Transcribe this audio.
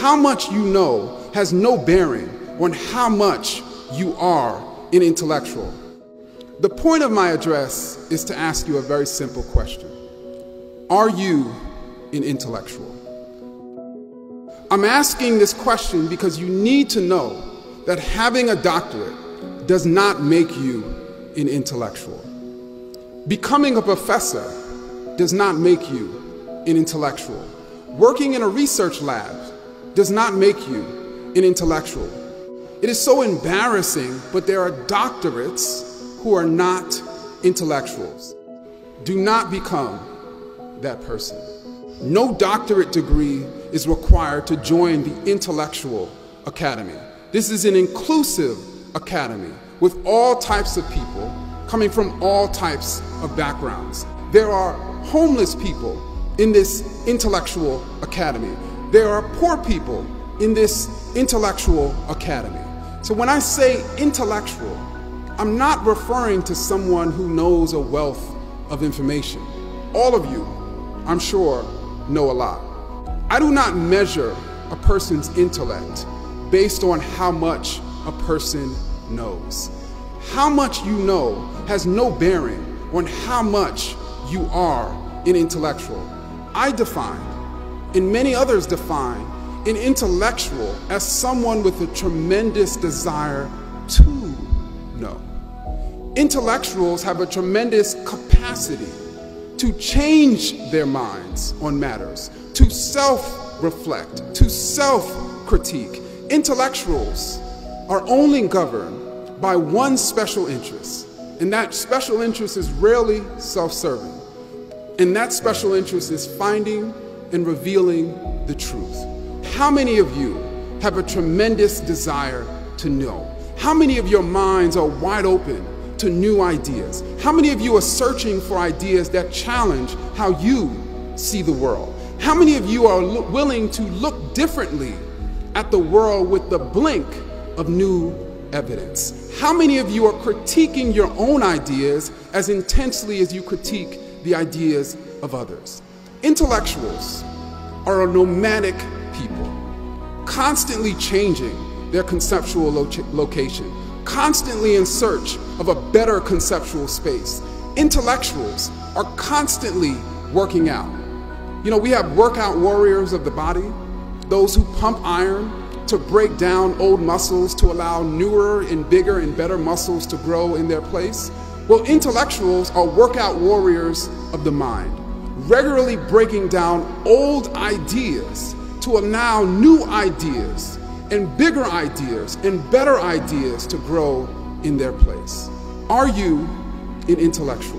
How much you know has no bearing on how much you are an intellectual. The point of my address is to ask you a very simple question Are you an intellectual? I'm asking this question because you need to know that having a doctorate does not make you an intellectual. Becoming a professor does not make you an intellectual. Working in a research lab does not make you an intellectual. It is so embarrassing, but there are doctorates who are not intellectuals. Do not become that person. No doctorate degree is required to join the intellectual academy. This is an inclusive academy with all types of people coming from all types of backgrounds. There are homeless people in this intellectual academy. There are poor people in this intellectual academy. So when I say intellectual, I'm not referring to someone who knows a wealth of information. All of you, I'm sure, know a lot. I do not measure a person's intellect based on how much a person knows. How much you know has no bearing on how much you are an intellectual. I define, and many others define, an intellectual as someone with a tremendous desire to know. Intellectuals have a tremendous capacity to change their minds on matters, to self reflect, to self critique. Intellectuals are only governed by one special interest, and that special interest is rarely self serving. And that special interest is finding and revealing the truth. How many of you have a tremendous desire to know? How many of your minds are wide open to new ideas? How many of you are searching for ideas that challenge how you see the world? How many of you are willing to look differently at the world with the blink of new evidence? How many of you are critiquing your own ideas as intensely as you critique the ideas of others? Intellectuals are a nomadic people, constantly changing their conceptual lo location, constantly in search of a better conceptual space. Intellectuals are constantly working out. You know, we have workout warriors of the body, those who pump iron to break down old muscles to allow newer and bigger and better muscles to grow in their place. Well, intellectuals are workout warriors of the mind, regularly breaking down old ideas to allow new ideas and bigger ideas and better ideas to grow in their place. Are you an intellectual?